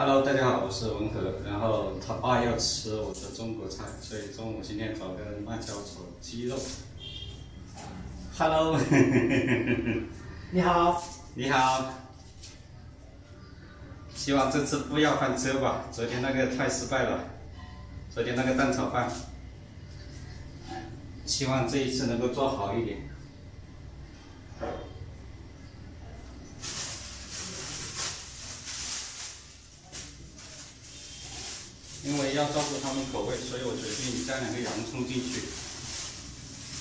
Hello，大家好，我是文和。然后他爸要吃我的中国菜，所以中午今天搞个辣椒炒鸡肉。Hello，你好，你好。希望这次不要翻车吧，昨天那个太失败了，昨天那个蛋炒饭。希望这一次能够做好一点。因为要照顾他们口味，所以我决定加两个洋葱进去，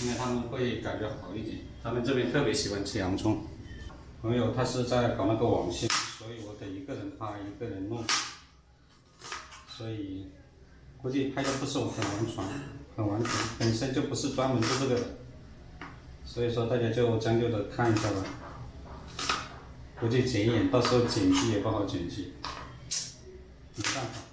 应该他们会感觉好一点。他们这边特别喜欢吃洋葱。朋友他是在搞那个网线，所以我得一个人拍一个人弄，所以估计拍的不是我很完全，很完全，本身就不是专门做这个的，所以说大家就将就的看一下吧。估计剪眼，到时候剪辑也不好剪辑，没办法。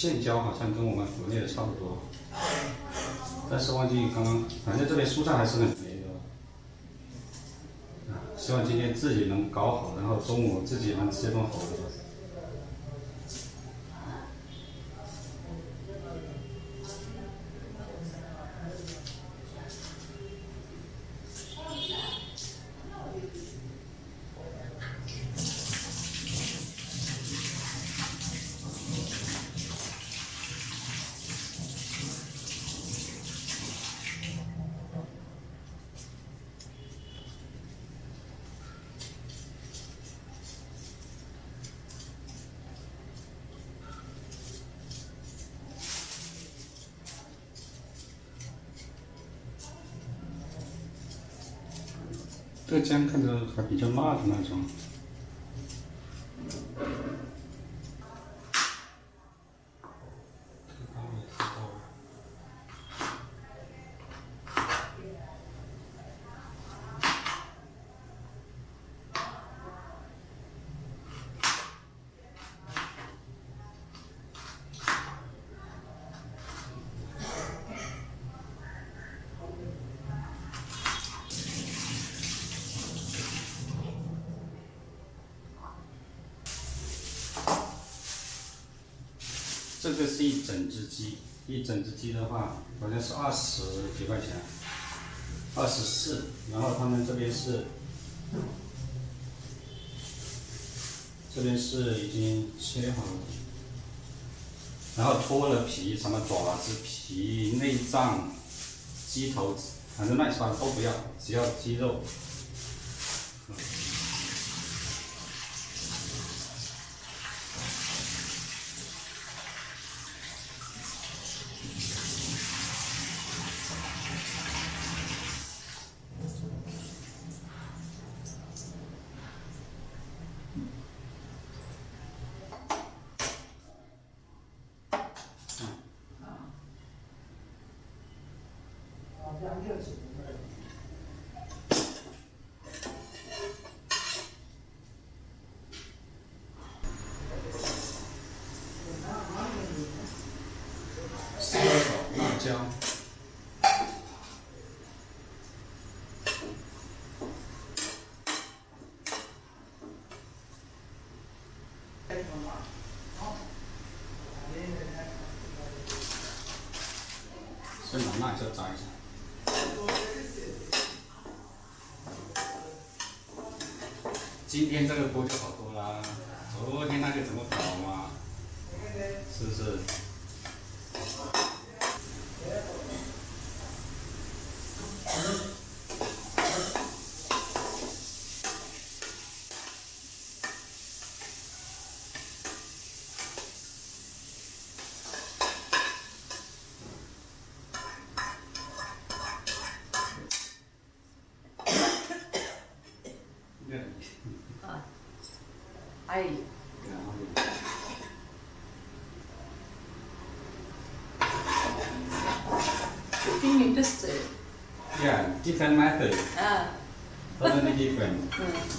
现浇好像跟我们国内的差不多，但是忘记刚刚，反正这边蔬菜还是很便宜的。啊，希望今天自己能搞好，然后中午自己能吃顿好的。这姜看着还比较辣的那种。这个是一整只鸡，一整只鸡的话好像是二十几块钱，二十四。然后他们这边是，这边是已经切好了，然后脱了皮，什么爪子皮、内脏、鸡头，反正乱七八糟都不要，只要鸡肉。那就要炸一下。今天这个锅就好多啦，昨天那个怎么搞嘛？是不是？different method. Ah. Totally different. Hmm.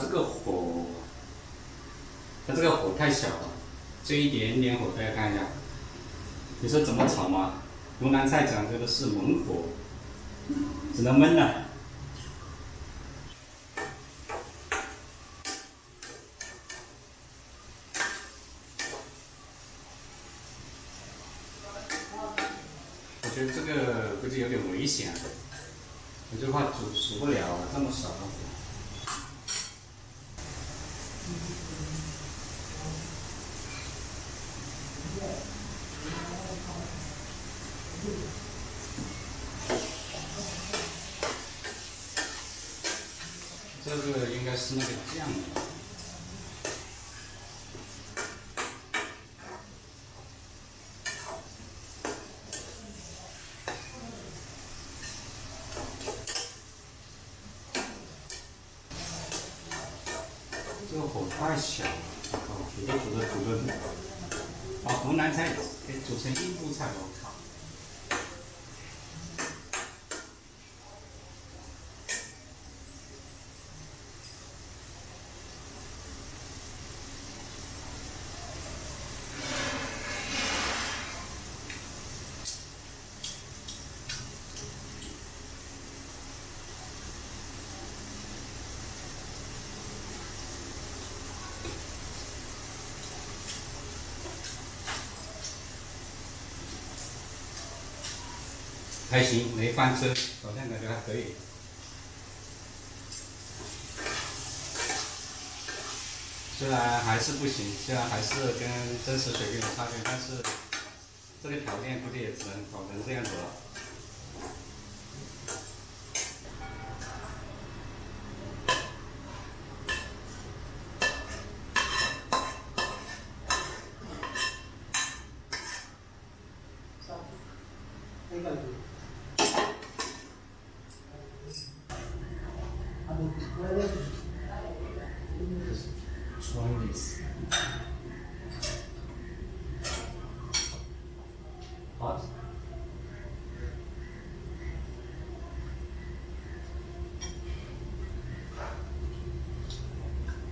这个火，它这个火太小了，这一点点火，大家看一下，你说怎么炒嘛？湖南菜讲究的是猛火，只能闷了。我觉得这个估计有点危险，我就怕煮煮不了这么少。是那个酱。这个火太小，哦，煮着煮着煮着，把湖南菜给煮成印度菜靠！还行，没翻车，好像感觉还可以。虽然还是不行，虽然还是跟真实水平有差距，但是这个条件估计也只能搞成这样子了。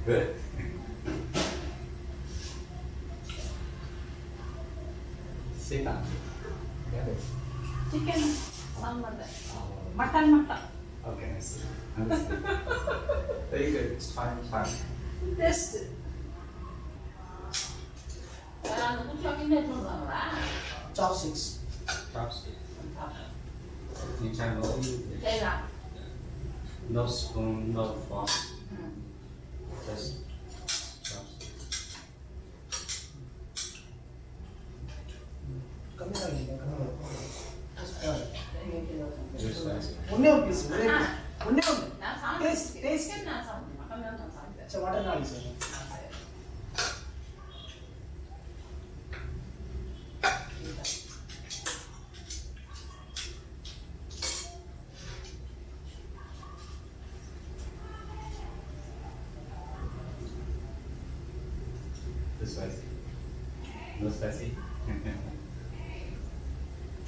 Good. Sit down. Chicken, Mutton, mutton. Okay, I see. Understand. Very good. It's fine, fine. Taste it. Chopsticks. Chopsticks. You can only. No spoon, no fork. ですカメラにね、骨を見せる。骨を見せる。テステス。So what an answer.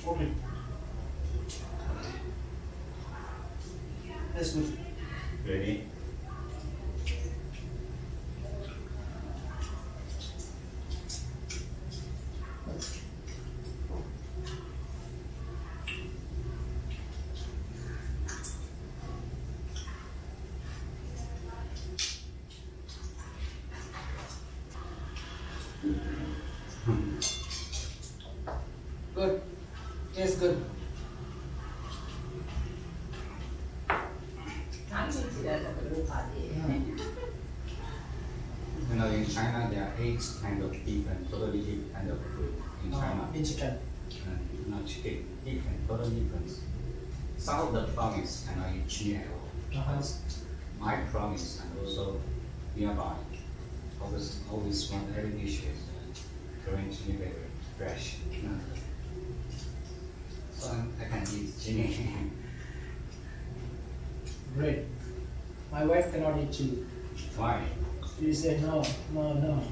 for me. That's good. Ready? Thank good. you know, in China, there are eight kind of different, totally different kind of food in oh, China. Oh, in Japan. And uh, not chicken, different, totally different. Some of the province cannot eat chicken uh -huh. My province and also nearby, always, always want every dish is uh, Korean chicken fresh so I'm, I can not eat chili. Great. My wife cannot eat chili. Why? She said no, no, no.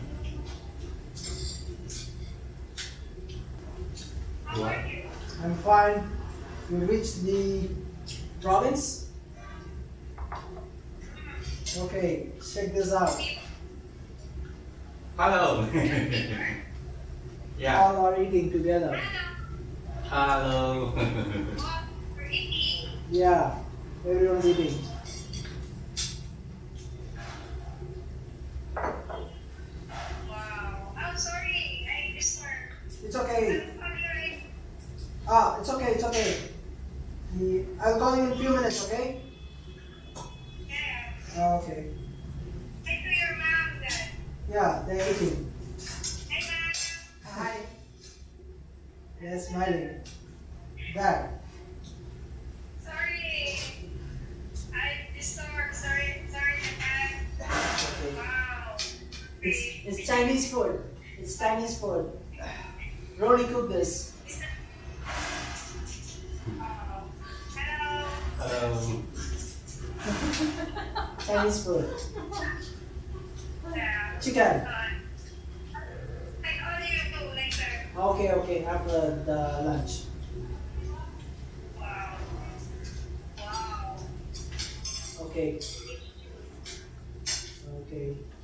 How are you? I'm fine. We reached the province. Okay, check this out. Hello. yeah. All are eating together. Hello. yeah, everyone's eating. Wow, I'm oh, sorry. I missed It's okay. Ah, it's okay, it's okay. I'll call you in a few minutes, okay? Yeah. Ah, okay. your mom then. Yeah, they're eating. Yes, smiling. Dad. Sorry. I disturbed. Sorry. Sorry. Okay. Wow. It's, it's Chinese food. It's Chinese food. Rory cook this. Hello. Oh, hello. Chinese food. Chicken. Uh, Okay, okay, after the lunch. Wow. Wow. Okay. Okay.